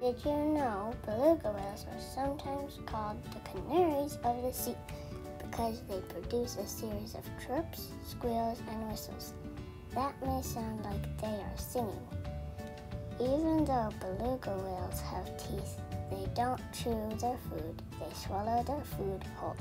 Did you know beluga whales are sometimes called the canaries of the sea because they produce a series of chirps, squeals, and whistles that may sound like they are singing. Even though beluga whales have teeth, they don't chew their food, they swallow their food whole.